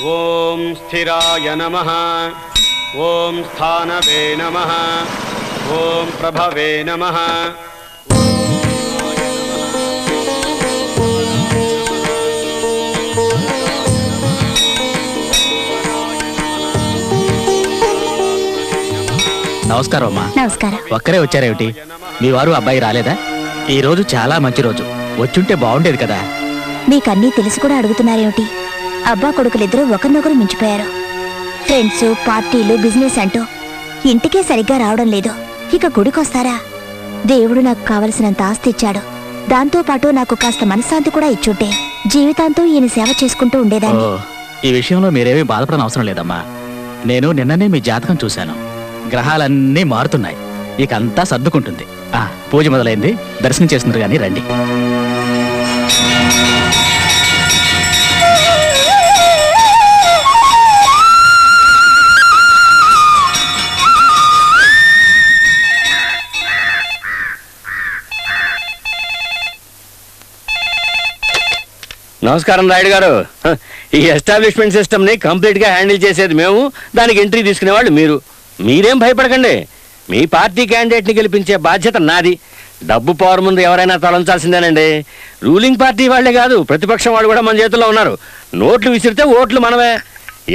ఓం స్థిరాయ నమ. ఓం స్థానవే నమ. ఓం ప్రభవే నమ. నమస్కారం అమ్మా. నమస్కారం. ఒక్కరే వచ్చారేమిటి? మీ వారు అబ్బాయి రాలేదా? ఈ రోజు చాలా మంచి రోజు. వచ్చుంటే బాగుండేది కదా. మీకన్నీ తెలిసి కూడా అడుగుతున్నారేమిటి? అబ్బా కొడుకులిద్దరూ ఒకరినొకరు మించిపోయారు. ఫ్రెండ్స్ పార్టీలు బిజినెస్ అంటూ ఇంటికే సరిగ్గా రావడం లేదు. ఇక గుడికొస్తారా? దేవుడు నాకు కావలసినంత ఆస్తి ఇచ్చాడు. దాంతోపాటు నాకు కాస్త మనశ్శాంతి కూడా ఇచ్చుంటే జీవితాంతం ఈయన సేవ చేసుకుంటూ ఉండేదాన్ని. ఈ విషయంలో మీరేమీ బాధపడని అవసరం లేదమ్మా. నేను నిన్ననే మీ జాతకం చూశాను. గ్రహాలన్నీ మారుతున్నాయి. ఇక అంతా సర్దుకుంటుంది. పూజ మొదలైంది. దర్శనం చేస్తున్నారు కానీ రండి. నమస్కారం రాయుడు గారు. ఈ ఎస్టాబ్లిష్మెంట్ సిస్టమ్ని కంప్లీట్గా హ్యాండిల్ చేసేది మేము. దానికి ఎంట్రీ తీసుకునేవాళ్ళు మీరు. మీరేం భయపడకండి. మీ పార్టీ క్యాండిడేట్ని గెలిపించే బాధ్యత నాది. డబ్బు పవర్ ముందు ఎవరైనా తలంచాల్సిందేనండి. రూలింగ్ పార్టీ వాళ్ళే కాదు ప్రతిపక్షం వాళ్ళు కూడా మన చేతుల్లో ఉన్నారు. నోట్లు విసిరితే ఓట్లు మనమే.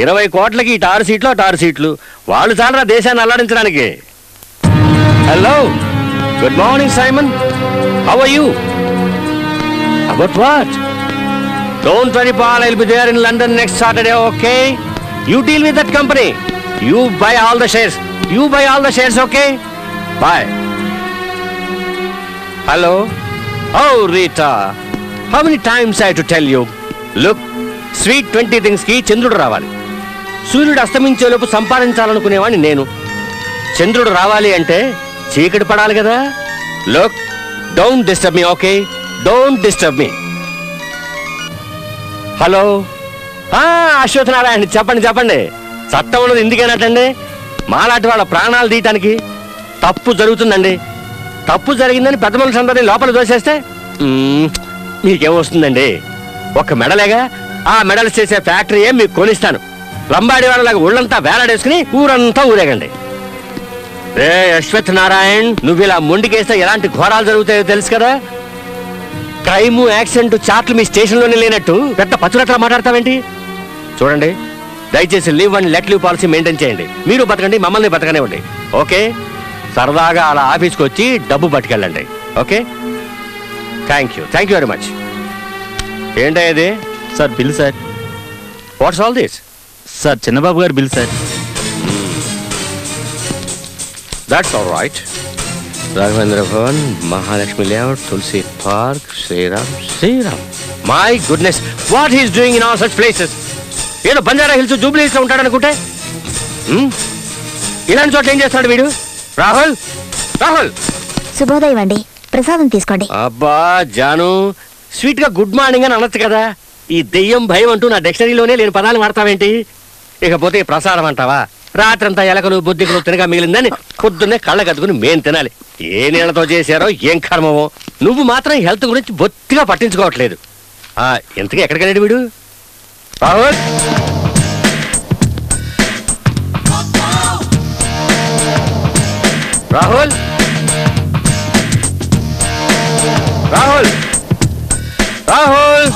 ఇరవై కోట్లకి ఇటు ఆరు సీట్లు అటు ఆరు సీట్లు. వాళ్ళు చాలరా దేశాన్ని అల్లాడించడానికి? Hello good morning Simon how are you about what Don't worry, Paul. I'll be there in London next Saturday, okay? You deal with that company. You buy all the shares. You buy all the shares, okay? Bye. Hello? Oh, Rita. How many times I have to tell you? Look, sweet twenty థింగ్స్కి చంద్రుడు రావాలి సూర్యుడు అస్తమించేలోపు సంపాదించాలనుకునేవాడిని నేను చంద్రుడు రావాలి అంటే చీకటి పడాలి కదా look don't disturb me okay don't disturb me hello. Ashwath Narayana చెప్పండి చెప్పండి. చట్టం ఉన్నది ఎందుకైనట్టండి మాలాంటి వాళ్ళ ప్రాణాలు తీయటానికి తప్పు జరుగుతుందండి. తప్పు జరిగిందని పెద్ద మనుషులు అందరినీ లోపల దోసేస్తే మీకేమొస్తుందండి ఒక మెడలేగా ఆ మెడల్ చేసే ఫ్యాక్టరీయే మీకు కొనిస్తాను. లంబాడి వాళ్ళలాగా ఒళ్ళంతా వేలాడేసుకుని ఊరంతా ఊరేగండి. రే అశ్వత్ నారాయణ్ నువ్వు ఇలా మొండికేస్తే ఎలాంటి ఘోరాలు జరుగుతాయో తెలుసు కదా? క్రైమ్ యాక్సిడెంట్ చాట్లు మీ స్టేషన్లోనే లేనట్టు పెద్ద పచ్చురట్లా మాట్లాడతావేంటి? చూడండి దయచేసి leave and let leave policy maintain చేయండి. మీరు బతకండి మమ్మల్ని బతకనివ్వండి. ఓకే? సరదాగా అలా ఆఫీస్కి వచ్చి డబ్బు పట్టుకెళ్ళండి. Okay? Thank you. Thank you very much. ఏంటో ఇది? Sir bill sir. What's all this sir Chinnababu గారి bill sir. That's all right Raghavendra Bhavan Mahalakshmi layout Tulasi park Sriram Sriram. My goodness what he's doing in all such places ఏదో Banjara hills Jubilee హిల్స్లో ఉంటాడనుకుంటే? హ్మ్? ఇలాంటి చోట్ల ఏం చేస్తాడు వీడు? రాహుల్? రాహుల్? శుభోదయం అండి. ప్రసాదం తీసుకోండి. అబ్బా జాను. స్వీట్గా గుడ్ మార్నింగ్ అని అనొచ్చు కదా. ఈ దెయ్యం భయం అంటూ నా డిక్షనరీలోనే లేని పదాలు వాడతావేంటి? ఇకపోతే ప్రసాదం అంటావా? రాత్రంతా ఎలకలు బుద్ధికలు తినగా మిగిలిందని పొద్దున్నే కళ్ళ కట్టుకుని మేం తినాలి. ఏ నీళ్ళతో చేశారో ఏం కర్మమో నువ్వు మాత్రం హెల్త్ గురించి బొత్తిగా పట్టించుకోవట్లేదు. ఆ ఇంతకీ ఎక్కడికి వెళ్ళాడు వీడు? రాహుల్? రాహుల్? రాహుల్? రాహుల్?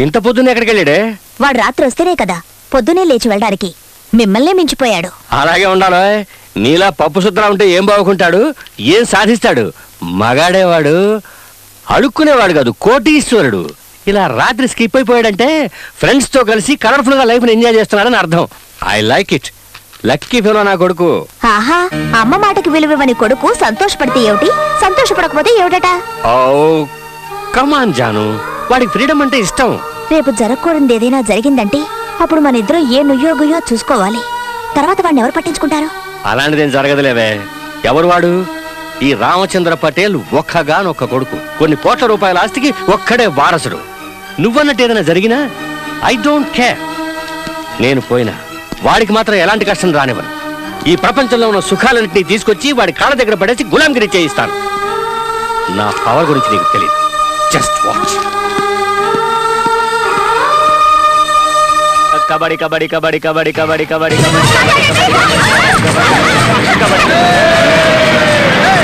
ఇంత పొద్దున్న ఎక్కడికి వెళ్ళాడే? వాడు రాత్రి వస్తేనే కదా. పొద్దునే లేచి వెళ్ళడానికి. మిమ్మల్నే మించిపోయాడు. అలాగే ఉండాలి నీలా పప్పు సుద్రా ఉంటే ఏం బాగుకుంటాడు ఏం సాధిస్తాడు? మగాడేవాడు అడుక్కునేవాడు కాదు కోటీశ్వరుడు. ఇలా రాత్రి స్కిప్ అయిపోయాడంటే ఫ్రెండ్స్తో కలిసి కలర్ఫుల్గా లైఫ్ ఎంజాయ్ చేస్తున్నాడని అర్థం. I like it. Lucky fellow నా కొడుకు. ఆహా అమ్మ మాటకి విలువని కొడుకు సంతోషపడితే ఏమిటి? సంతోషపడకపోతే ఏమిటట? Oh come on. వాడికి ఫ్రీడమ్ అంటే ఇష్టం. రేపు జరగకూడదు ఏదైనా జరిగిందంటే అప్పుడు మన ఇద్దరు ఏ నుయ్యో గుయ్యో చూసుకోవాలి. తర్వాత వాడిని ఎవరు పట్టించుకుంటారు? అలాంటిదేం జరగదులేవే. ఎవరు వాడు? ఈ రామచంద్ర పటేల్ ఒక్కగానొక్క కొడుకు. కొన్ని కోట్ల రూపాయల ఆస్తికి ఒక్కడే వారసుడు. నువ్వన్నట్టు ఏదైనా జరిగినా ఐ డోంట్ కేర్ నేను పోయినా. వాడికి మాత్రం ఎలాంటి కష్టం రానివ్వను. ఈ ప్రపంచంలో ఉన్న సుఖాలన్నింటినీ తీసుకొచ్చి వాడి కాళ్ళ దగ్గర పడేసి గులాంగిరి చేయిస్తాను. నా పవర్ గురించి నీకు తెలియదు జస్ట్ వాచ్ కబడ్డీ కబడ్డీ కబడ్డీ కబడ్డీ కబడ్డీ కబడ్డీ కబడ్డీ కబడ్డీ కబడ్డీ